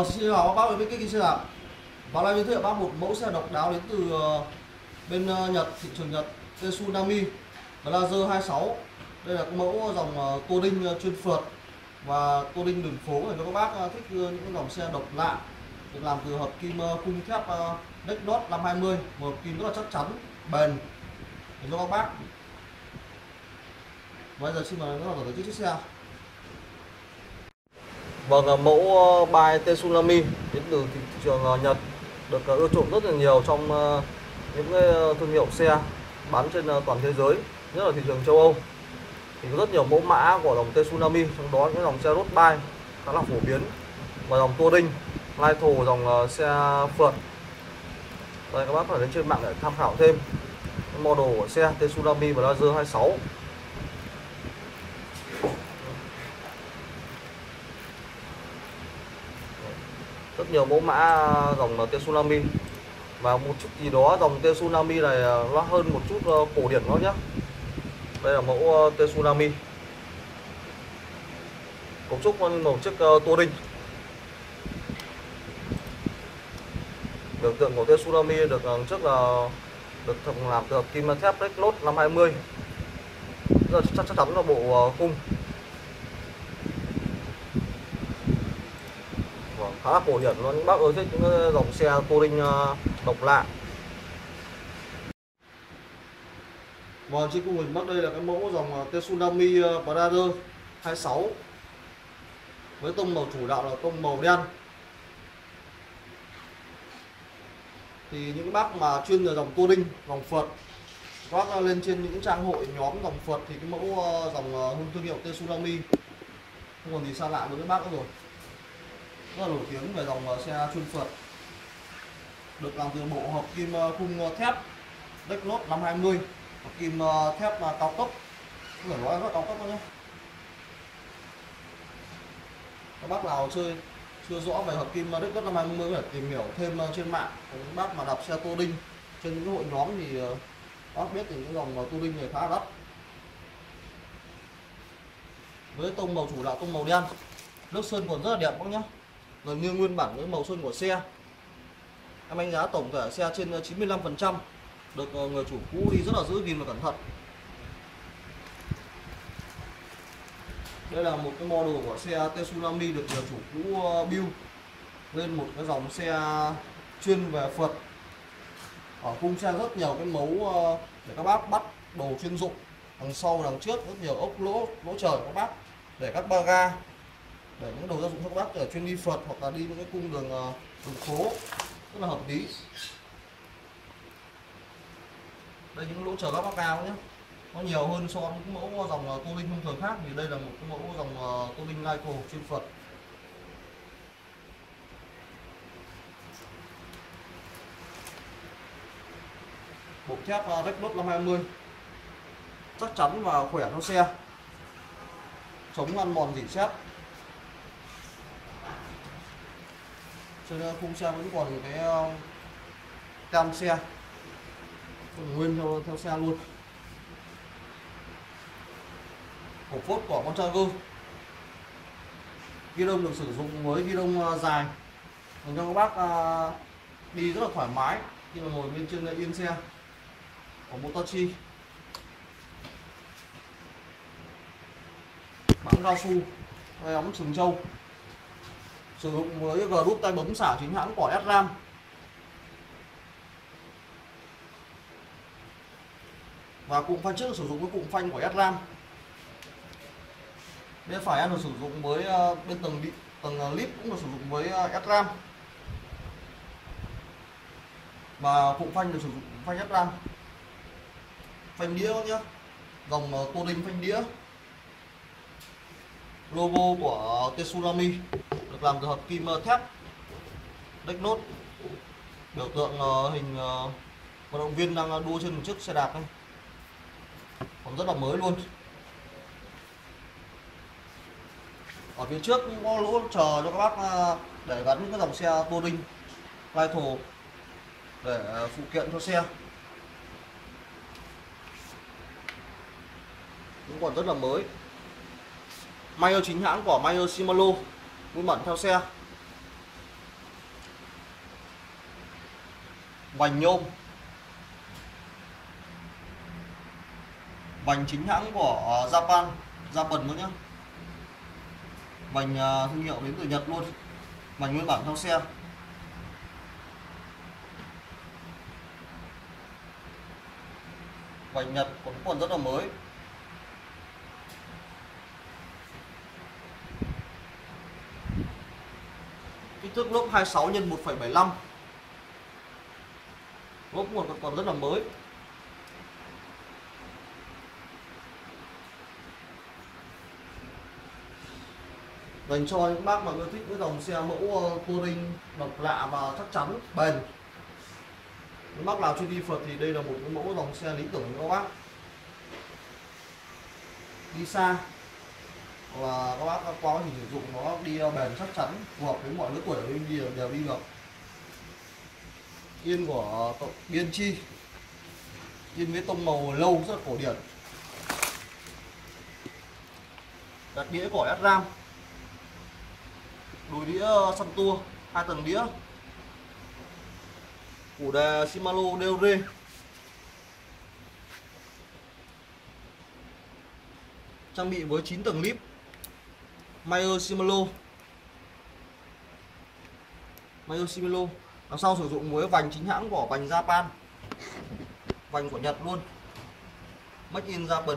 Vâng, xin chào các bác với kênh xe đạp. Và lại giới thiệu bác một mẫu xe độc đáo đến từ ờ, bên ờ, Nhật, thị trường Nhật, Tsunami Blazer 26. Đây là mẫu dòng ờ, tô đinh chuyên phượt và tô đinh đường phố để cho các bác thích những dòng xe độc lạ được làm từ hợp kim khung thép Deck Dot 520, một hợp kim rất là chắc chắn, bền để cho các bác. Bây giờ xin mời các bác bạn tới chiếc xe. Vâng, à, mẫu ờ, bài Tsunami đến từ thị trường à, Nhật được à, ưa chuộng rất là nhiều trong ờ, những cái ờ, thương hiệu xe bán trên toàn thế giới, nhất là thị trường châu Âu. Thì có rất nhiều mẫu mã của dòng Tsunami, trong đó những dòng xe road bike khá là phổ biến và dòng touring, lai thổ, dòng xe phượt. Đây các bác có thể đến trên mạng để tham khảo thêm model của xe Tsunami Blazer 26 rất nhiều mẫu mã dòng Tsunami. Và một chút gì đó dòng Tsunami này à, nó hơn một chút ờ, cổ điển nó nhé đây là mẫu ờ, tia Tsunami. Cấu trúc một chiếc ờ, tua đinh. Biểu tượng của Tsunami được trước là được làm từ kim thép Rexlot 520 rất là chắc chắc chắn là bộ khung Vâng, khá là cổ điển luôn. Những bác ưa thích những dòng xe touring ờ, độc lạ. Và trên cùng hình bắc đây là cái mẫu dòng ờ, Tsunami Brother 26 với tông màu chủ đạo là tông màu đen. Thì những bác mà chuyên về dòng touring, dòng phượt, bác lên trên những trang hội nhóm dòng phượt thì cái mẫu dòng thương hiệu Tsunami không còn gì xa lạ đối với bác nữa rồi rất là nổi tiếng về dòng ờ, xe chuyên phượt. Được làm từ bộ hợp kim ờ, khung ờ, thép deck Decklot 520 hợp kim thép cao cấp có thể nói rất cao cấp luôn nhé các bác nào chơi chưa rõ về hợp kim deck Decklot 520 có thể tìm hiểu thêm trên mạng. Còn những bác mà đạp xe tô đinh, trên những hội nhóm thì bác biết thì những dòng tô đinh này khá là đắt. Với tông màu chủ đạo, tông màu đen. Nước sơn còn rất là đẹp bác nhá là như nguyên bản với màu sơn của xe. Em đánh giá tổng thể xe trên ờ, 95% được ờ, người chủ cũ đi rất là giữ gìn và cẩn thận. Đây là một cái model của xe Tsunami được người chủ cũ ờ, build lên một cái dòng xe chuyên về phượt. Ở khung xe rất nhiều cái mấu để các bác bắt đồ chuyên dụng. Đằng sau, đằng trước rất nhiều ốc lỗ lỗ trời các bác để các ba ga để những đồ gia dụng cho các bác ở chuyên đi phượt hoặc là đi những cái cung đường ờ, đường phố rất là hợp lý. Đây những lỗ chờ các bác cao nhé. Nó nhiều hơn so với những mẫu dòng ờ, tô linh thông thường khác thì đây là một cái mẫu dòng ờ, tô linh Lyco chuyên phượt bộ thép uh, Rexlot 520 chắc chắn và khỏe cho xe. Chống ăn mòn dỉ xét trên khung xe vẫn còn cái ờ, tem xe. Còn nguyên theo theo xe luôn. Cổ phốt của con Trago ghi đông được sử dụng với ghi đông ờ, dài. Để cho các bác ờ, đi rất là thoải mái khi mà ngồi bên trên yên xe. Của Motochi. Bắn cao su. Hay ống sừng trâu sử dụng với group tay bấm xả chính hãng của SRAM. Và cụm phanh trước sử dụng với cụm phanh của SRAM. Bên phải được sử dụng với ờ, bên tầng bị tầng ờ, lip cũng được sử dụng với ờ, SRAM. Và cụm phanh được sử dụng phanh SRAM. Phanh đĩa nhé dòng tô đinh phanh đĩa. Logo của Tsunami được làm từ hợp kim ờ, thép. Thép nốt. Biểu tượng ờ, hình ờ, vận động viên đang đua trên một chiếc xe đạp này còn rất là mới luôn. Ở phía trước cũng có lỗ chờ cho các bác để gắn những cái dòng xe tô đinh lai thổ, để phụ kiện cho xe. Cũng còn rất là mới. Mayer chính hãng của Mayer Shimano bụi bẩn theo xe. Vành nhôm. Vành chính hãng của ờ, Japan Japan luôn nhá. Vành ờ, thương hiệu đến từ Nhật luôn. Vành nguyên bản theo xe. Vành Nhật cũng còn rất là mới. Kích thước lốp 26 x 1,75 lốp còn còn rất là mới. Dành cho những bác mà yêu thích cái dòng xe mẫu ờ, touring độc lạ và chắc chắn bền. Những bác nào chưa đi phượt thì đây là một cái mẫu dòng xe lý tưởng cho các bác. Đi xa và các bác qua quá trình sử dụng nó đi bền chắc chắn, phù hợp với mọi lứa tuổi đi đều đi được. Yên của biên chi. Yên với tông màu lâu rất là cổ điển. Đặt đĩa của ram. Đùi đĩa săn tua hai tầng đĩa. Củ đề Shimano DOR trang bị với 9 tầng lip. Mayo Shimano Mayo Shimano đằng sau sử dụng với vành chính hãng của vành Japan. Vành của Nhật luôn. Make in Japan.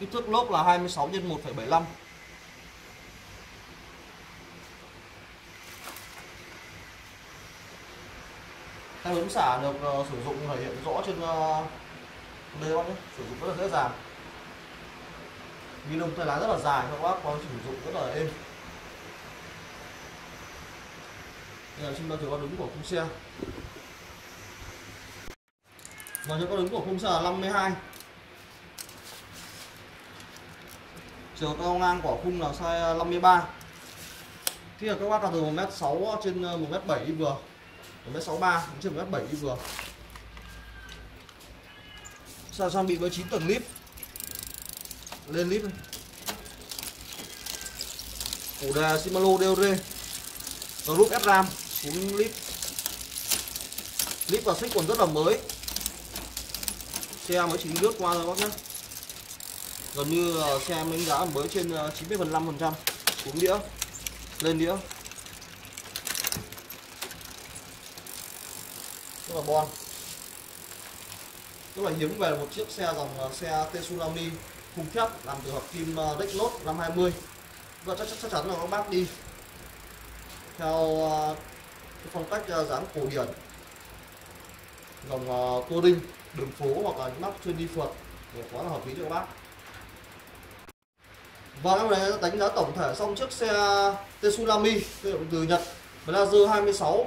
Kích thước lốp là 26 x 1,75 Tay hướng xả được uh, sử dụng thể hiện rõ trên uh, đây các nhé, sử dụng rất là dễ dàng. Ni lông tay lá rất là dài các bác có sử dụng rất là êm. Đây là chúng ta thử qua đứng của khung xe. Và cho con đứng của khung xe là 52 chiều cao ngang của khung là size 53 thì là các bác là từ 1m6 trên à, 1m7 đi vừa 1m63 trên 1m7 đi vừa sao trang bị với 9 tầng lip lên lít này củ đề Shimano DOD group S ram 4 lít. Lít và xích còn rất là mới. Xe mới chỉ lướt qua thôi, bác nhé gần như xe mình giá mới trên 90 phần trăm phần trăm, xuống đĩa, lên đĩa. Rất là bon. Rất là hiếm về một chiếc xe dòng ờ, xe Tsunami khung thép làm từ hợp kim ờ, Decklot 520 và chắc, chắc chắc chắn là các bác đi. Theo ờ, cái phong cách ờ, dáng cổ điển dòng ờ, touring đường phố hoặc là những bác chuyên đi phượt để quá là hợp lý cho các bác. Và em này đánh giá tổng thể xong chiếc xe Tsunami từ Nhật Blazer 26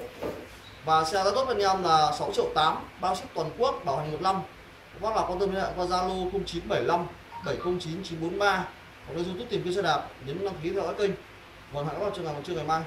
và xe giá tốt anh em là 6 triệu 8 bao ship toàn quốc bảo hành 1 năm. Các bác là quan tâm liên hệ qua Zalo 0975 709 943 hoặc lên YouTube tìm kiếm xe đạp, nhấn đăng ký theo dõi kênh. Còn hẹn các bác trường ngày một trưa ngày mai